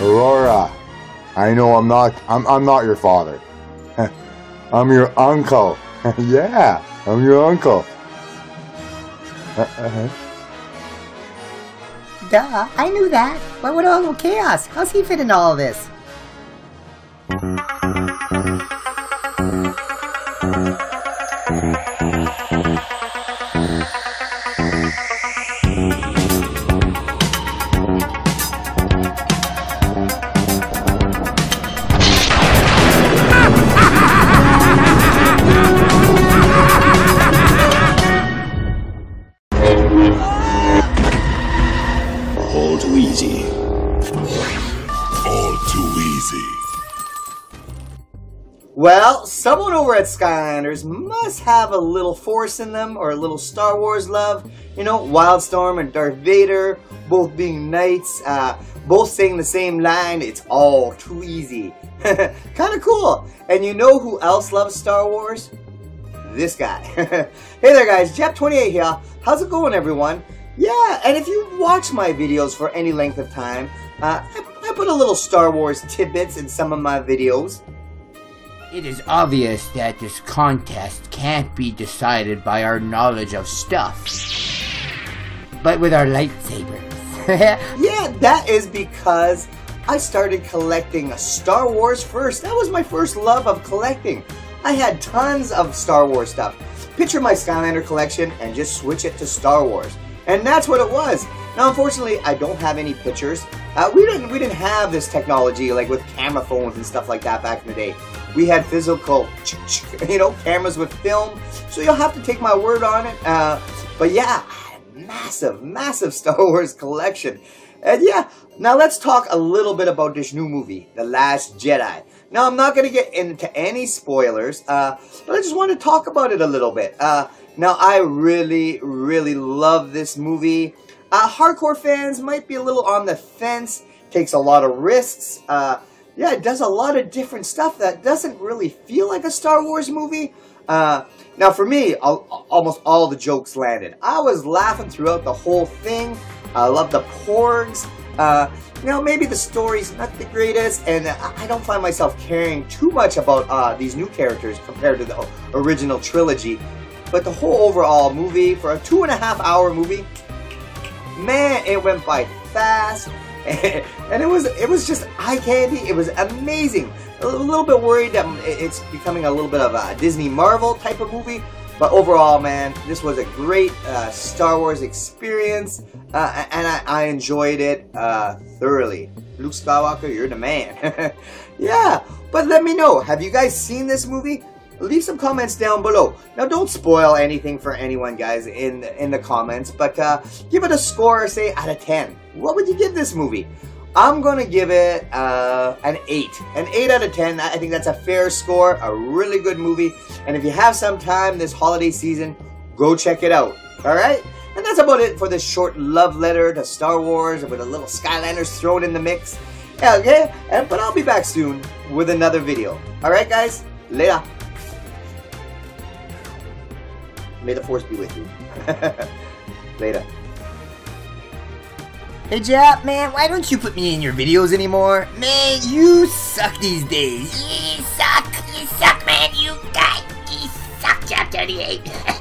Aurora, I know I'm not I'm I'm not your father. I'm your uncle. yeah, I'm your uncle. Uh-huh. Duh, I knew that. What about Kaos? How's he fit in all of this? easy. Well, someone over at Skylanders must have a little Force in them or a little Star Wars love. You know, Wildstorm and Darth Vader, both being knights, uh, both saying the same line, it's all too easy. kind of cool. And you know who else loves Star Wars? This guy. hey there guys, JAP28 here. How's it going everyone? Yeah, and if you watch my videos for any length of time, uh, I, I put a little Star Wars tidbits in some of my videos. It is obvious that this contest can't be decided by our knowledge of stuff, but with our lightsabers. Yeah, that is because I started collecting Star Wars first. That was my first love of collecting. I had tons of Star Wars stuff. Picture my Skylander collection and just switch it to Star Wars. And that's what it was. Now, unfortunately, I don't have any pictures. Uh, we didn't we didn't have this technology like with camera phones and stuff like that back in the day. We had physical, you know, cameras with film. So you'll have to take my word on it. Uh, but yeah, massive, massive Star Wars collection. And yeah, now let's talk a little bit about this new movie, The Last Jedi. Now, I'm not going to get into any spoilers, uh, but I just want to talk about it a little bit. Uh, now, I really, really love this movie. Uh, hardcore fans might be a little on the fence, takes a lot of risks. Uh, yeah, it does a lot of different stuff that doesn't really feel like a Star Wars movie. Uh, now, for me, al- almost all the jokes landed. I was laughing throughout the whole thing. I love the porgs. Uh, you know, maybe the story's not the greatest, and I I don't find myself caring too much about uh, these new characters compared to the original trilogy. But the whole overall movie, for a two and a half hour movie, man, it went by fast, and it was it was just eye candy. It was amazing. A little bit worried that it's becoming a little bit of a Disney Marvel type of movie, but overall, man, this was a great uh, Star Wars experience, uh, and I, I enjoyed it uh, thoroughly. Luke Skywalker, you're the man. yeah, but let me know. Have you guys seen this movie? Leave some comments down below. Now, don't spoil anything for anyone, guys, in in the comments. But uh, give it a score, say out of ten. What would you give this movie? I'm gonna give it uh, an eight, an eight out of ten. I think that's a fair score. A really good movie. And if you have some time this holiday season, go check it out. All right. And that's about it for this short love letter to Star Wars with a little Skylanders thrown in the mix. Okay, and but I'll be back soon with another video. All right, guys. Later. May the force be with you. Later. Hey Jap, man, why don't you put me in your videos anymore? Man, you suck these days. You suck. You suck, man. You guy. You suck, Chapter 38.